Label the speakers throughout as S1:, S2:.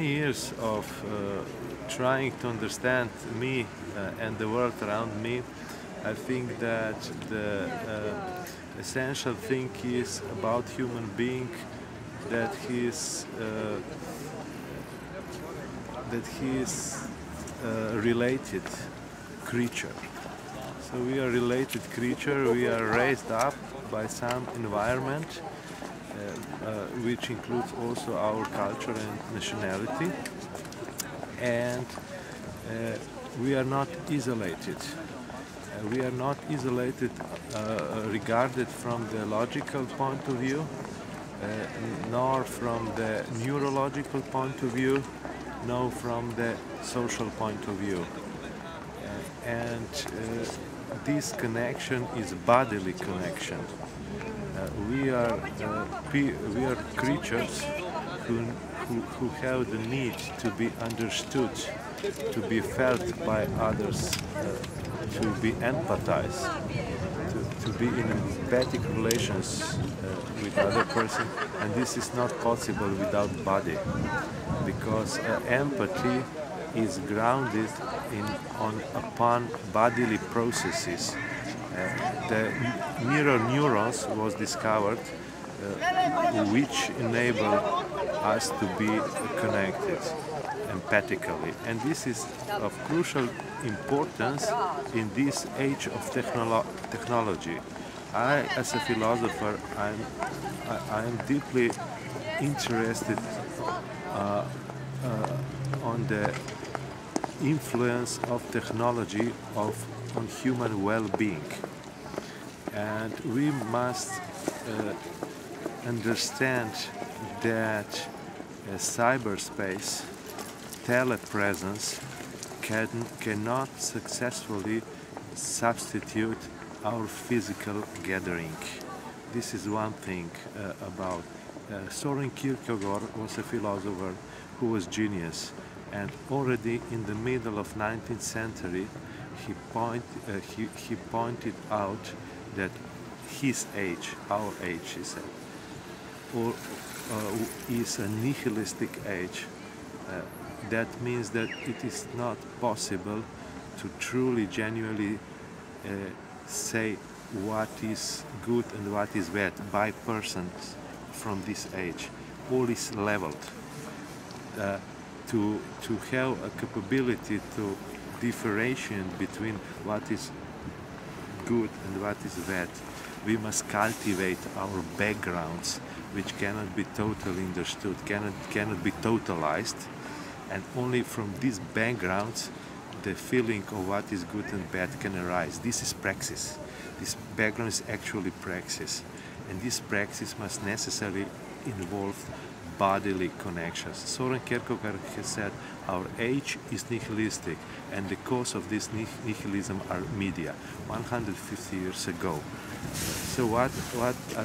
S1: years of uh, trying to understand me uh, and the world around me, I think that the uh, essential thing is about human being that he is uh, that he is a related creature. So we are related creature. We are raised up by some environment uh, Uh, uh, which includes also our culture and nationality. And uh, we are not isolated. Uh, we are not isolated uh, regarded from the logical point of view, nor from the neurological point of view, nor from the social point of view. and this connection is bodily connection. Uh, we are uh, we are creatures who, who, who have the need to be understood, to be felt by others, uh, to be empathized, to, to be in empathic relations with other person, and this is not possible without body, because empathy is grounded in on upon bodily processes. The mirror neurons was discovered uh, which enable us to be connected empathically. And this is of crucial importance in this age of technolo technology. I as a philosopher I'm I, am deeply interested uh, uh, on the influence of technology of on human well-being and we must uh, understand that uh, cyberspace telepresence can, cannot successfully substitute our physical gathering. This is one thing uh, about uh, Soren Kierkegaard was a philosopher who was genius and already in the middle of 19th century he, point, uh, he, he pointed out that his age, our age, he said, or, uh, is a nihilistic age. Uh, that means that it is not possible to truly, genuinely uh, say what is good and what is bad by persons from this age. All is leveled. To, to have a capability to differentiate between what is good and what is bad. We must cultivate our backgrounds, which cannot be totally understood, cannot, cannot be totalized, and only from these backgrounds the feeling of what is good and bad can arise. This is praxis. This background is actually praxis. And this praxis must necessarily involve bodily connections. Soren Kierkegaard has said our age is nihilistic and the cause of this nihilism are media 150 years ago. So what, what, uh,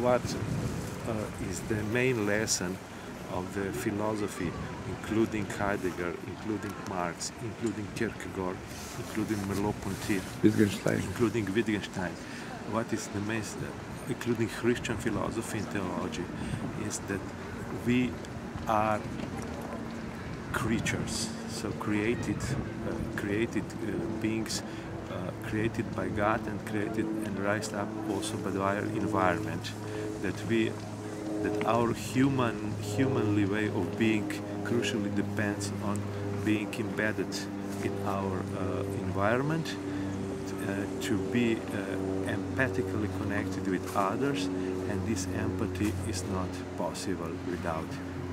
S1: what uh, is the main lesson of the philosophy, including Heidegger, including Marx, including Kierkegaard, including Merleau-Ponty,
S2: Wittgenstein,
S1: including Wittgenstein. What is the main, including Christian philosophy and theology, is that we are creatures, so created, uh, created uh, beings, uh, created by God and created and raised up also by our environment. That we, that our human, humanly way of being crucially depends on being embedded in our uh, environment, to be uh, empathically connected with others and this empathy is not possible without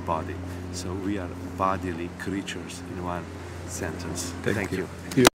S1: body. So we are bodily creatures in one sentence.
S2: Thank,
S1: Thank
S2: you.
S1: you.